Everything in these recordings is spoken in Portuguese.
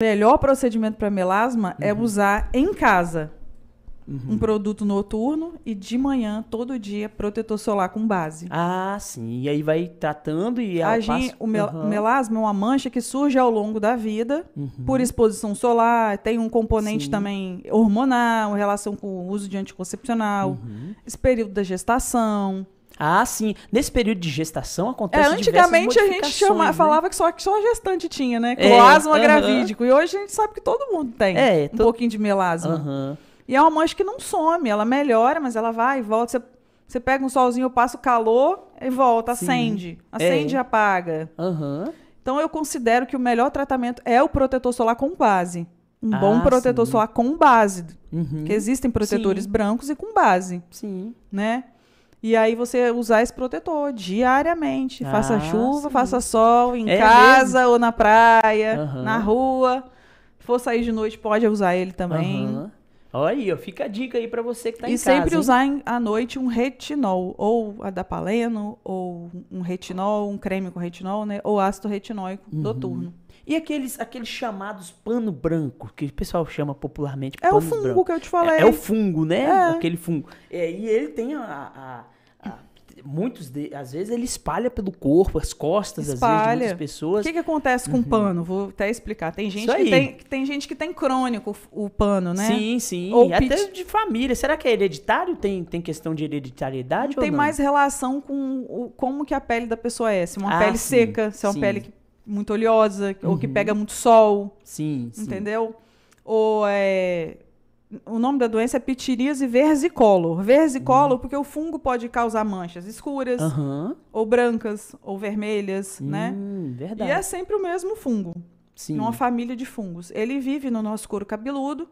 melhor procedimento para melasma é usar em casa Uhum. um produto noturno e de manhã, todo dia, protetor solar com base. Ah, sim. E aí vai tratando e ao A gen- passo- o mel- Aham. melasma é uma mancha que surge ao longo da vida Uhum. por exposição solar, tem um componente Sim. também hormonal, em relação com o uso de anticoncepcional, Uhum. esse período da gestação. Ah, sim. Nesse período de gestação É, acontece antigamente a gente chama, né? falava que só, que só a gestante tinha, né? É, Cloasma aham. gravídico. E hoje a gente sabe que todo mundo tem É, um to- pouquinho de melasma. Aham. E é uma mancha que não some, ela melhora, mas ela vai e volta. Você, você pega um solzinho, passa o calor e volta, Sim. acende. Acende e É. apaga. Aham. Então eu considero que o melhor tratamento é o protetor solar com base. Um bom Ah, protetor sim. solar com base. Uhum. Porque existem protetores Sim. brancos e com base, Sim. né? E aí você usar esse protetor diariamente. faça Ah, chuva, sim. faça sol, em É casa ou na praia, Aham. na rua. Se for sair de noite, pode usar ele também. Aham. Olha aí, ó, fica a dica aí pra você que tá e em sempre casa. hein? usar em- à noite um retinol, ou adapaleno, ou um retinol, um creme com retinol, né? Ou ácido retinóico Uhum. noturno. E aqueles, aqueles chamados pano branco, que o pessoal chama popularmente É o fungo brancos. que eu te falei. É, é o fungo, né? É. Aquele fungo. É, e ele tem a. a- a- muitos, de, às vezes, ele espalha pelo corpo, as costas, às vezes, de Espalha. muitas O pessoas. que, que acontece com o pano? Vou até explicar. Tem gente, Uhum. Que tem, que tem gente que tem crônico o pano, né? Sim, sim. Ou Até pit- de família. Será que é hereditário? Tem, tem questão de hereditariedade Não tem não? mais relação com o, como que a pele da pessoa é. Se é uma Ah, pele sim, seca, se é uma sim. pele que- muito oleosa, ou que Uhum. pega muito sol, Sim, sim. entendeu? Ou é... O nome da doença é pitiríase versicolor. Versicolor porque o fungo pode causar manchas escuras, Aham. ou brancas, ou vermelhas, né? Hum, verdade. E é sempre o mesmo fungo. Sim. numa família de fungos. Ele vive no nosso couro cabeludo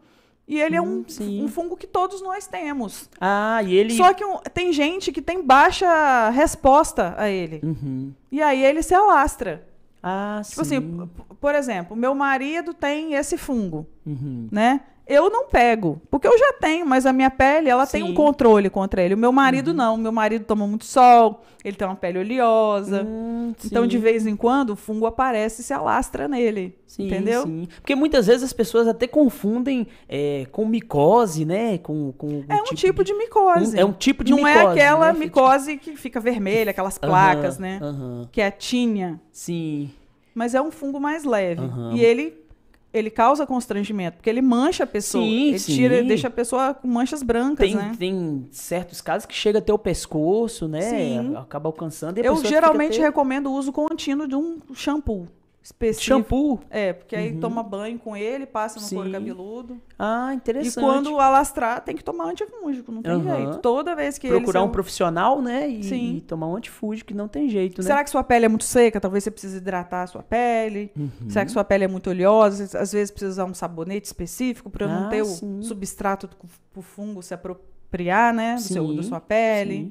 e ele é Hum, um, sim. um fungo que todos nós temos. Ah, e ele. Só que um- tem gente que tem baixa resposta a ele. Uhum. E aí ele se alastra. Ah, Tipo sim. assim, por exemplo, meu marido tem esse fungo, Uhum. né? Eu não pego, porque eu já tenho, mas a minha pele, ela tem Sim. um controle contra ele. O meu marido não, o meu marido toma muito sol, ele tem uma pele oleosa. Hum, Então, sim. de vez em quando, o fungo aparece e se alastra nele. Sim, entendeu? Sim. Porque muitas vezes as pessoas até confundem é, com micose, né? Com, com É um tipo, de micose. um- é um tipo de Não micose. é aquela né? micose que fica vermelha, aquelas placas, né? Aham. Que é a tinha. Sim. Mas é um fungo mais leve. E ele, ele causa constrangimento, porque ele mancha a pessoa. Sim, ele sim. tira, deixa a pessoa com manchas brancas, Tem, né? tem certos casos que chega até o pescoço, né? Sim. Acaba alcançando. Eu geralmente até... recomendo o uso contínuo de um shampoo específico. Shampoo? É, porque aí Uhum. toma banho com ele, passa no couro Sim. cabeludo. Ah, E interessante. quando alastrar, tem que tomar antifúngico, não tem Aham. jeito. Toda vez que Procurar um profissional, né? E, Sim. e tomar um antifúgio, que não tem jeito, né? Será que sua pele é muito seca? Talvez você precise hidratar a sua pele. Uhum. Será que sua pele é muito oleosa? Às vezes precisa usar um sabonete específico para não Ah, ter o sim. substrato para o fungo se apropriar, né? Do seu, da sua pele. Sim.